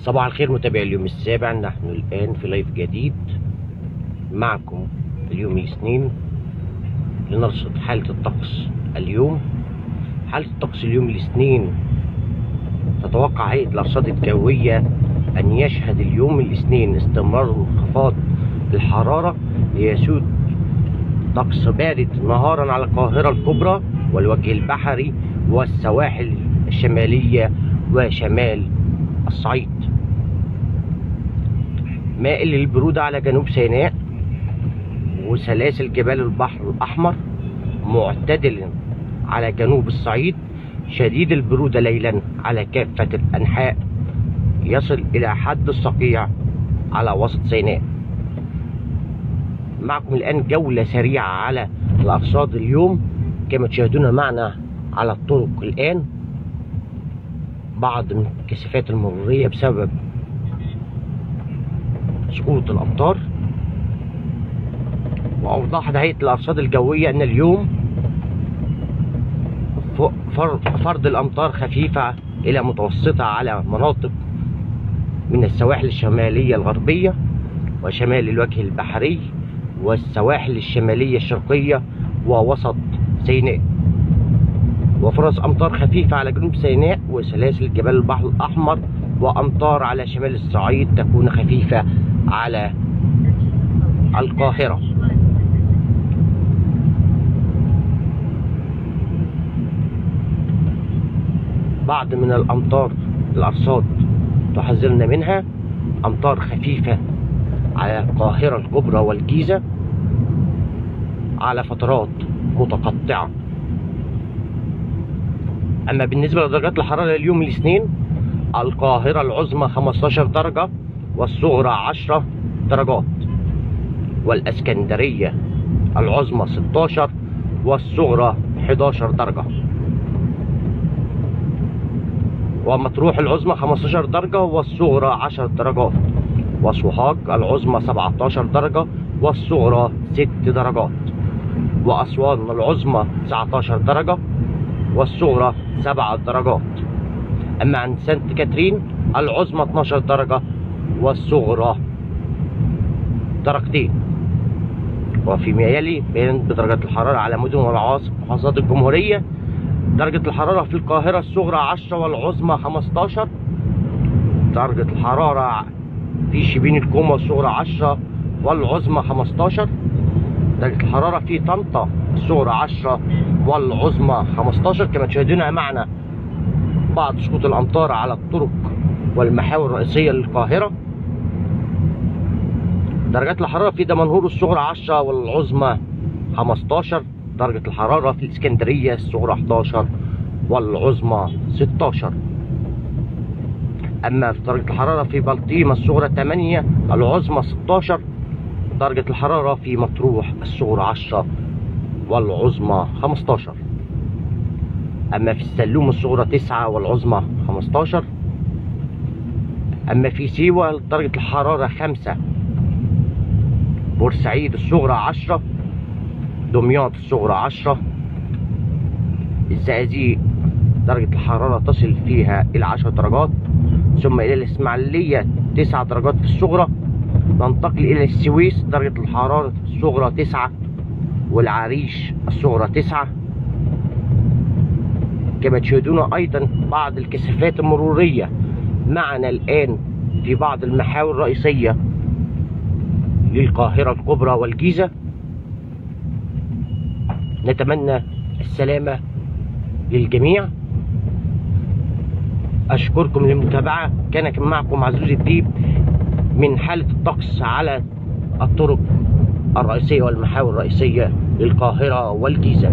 صباح الخير متابعي اليوم السابع. نحن الآن في لايف جديد معكم اليوم الاثنين لنرصد حالة الطقس اليوم. حالة الطقس اليوم الاثنين تتوقع هيئة الأرصاد الجوية أن يشهد اليوم الاثنين استمرار انخفاض الحرارة ليسود طقس بارد نهارا على القاهرة الكبرى والوجه البحري والسواحل الشمالية وشمال الصعيد. مائل للبرودة على جنوب سيناء وسلاسل جبال البحر الأحمر معتدل على جنوب الصعيد. شديد البرودة ليلا على كافة الأنحاء. يصل إلى حد الصقيع على وسط سيناء. معكم الآن جولة سريعة على الأرصاد اليوم. كما تشاهدون معنا على الطرق الآن. بعض من الكثافات المرورية بسبب سقوط الأمطار. وأوضحت هيئة الأرصاد الجوية أن اليوم فرض الأمطار خفيفة إلى متوسطة على مناطق من السواحل الشمالية الغربية وشمال الوجه البحري والسواحل الشمالية الشرقية ووسط سيناء. وفرص أمطار خفيفة على جنوب سيناء وسلاسل جبال البحر الأحمر وأمطار على شمال الصعيد تكون خفيفة على القاهرة. بعض من الأمطار الأرصاد تحذرنا منها. أمطار خفيفة على القاهرة الكبرى والجيزة على فترات متقطعة. أما بالنسبة لدرجات الحرارة اليوم الاثنين القاهرة العظمى 15 درجة والصغرى 10 درجات. والإسكندرية العظمى 16 والصغرى 11 درجة. ومطروح العظمى 15 درجة والصغرى 10 درجات. وسوهاج العظمى 17 درجة والصغرى 6 درجات. وأسوان العظمى 19 درجة والصغرى 7 درجات. أما عند سانت كاترين العظمى 12 درجة والصغرى درجتين. وفيما يلي بيان بدرجات الحرارة على مدن والعواصم محافظات الجمهورية درجة الحرارة في القاهرة الصغرى 10 والعظمى 15 درجة الحرارة في شبين الكومة الصغرى 10 والعظمى 15 درجة الحرارة في طنطا الصغرى 10 والعظمى 15 كما تشاهدونها معنا بعض سقوط الأمطار على الطرق والمحاور الرئيسية للقاهرة. درجات الحرارة في دمنهور الصغرى 10 والعظمى 15 درجة الحرارة في الإسكندرية الصغرى 11 والعظمى 16 أما في درجة الحرارة في بلطيم الصغرى 8 العظمى 16 درجة الحرارة في مطروح الصغرى 10 والعظمى 15 أما في السلوم الصغرى 9 والعظمى 15 أما في سيوة درجة الحرارة 5 بورسعيد الصغرى 10 دمياط الصغرى 10 الزقازيق درجة الحرارة تصل فيها إلى 10 درجات ثم إلى الإسماعيلية 9 درجات في الصغرى. ننتقل إلى السويس درجة الحرارة الصغرى 9 والعريش الصغرى 9 كما تشاهدون أيضا بعض الكثافات المرورية معنا الآن في بعض المحاور الرئيسية للقاهرة الكبرى والجيزة. نتمنى السلامة للجميع. أشكركم للمتابعة. كان معكم عزوز الديب من حالة الطقس على الطرق الرئيسية والمحاور الرئيسية للقاهرة والجيزة.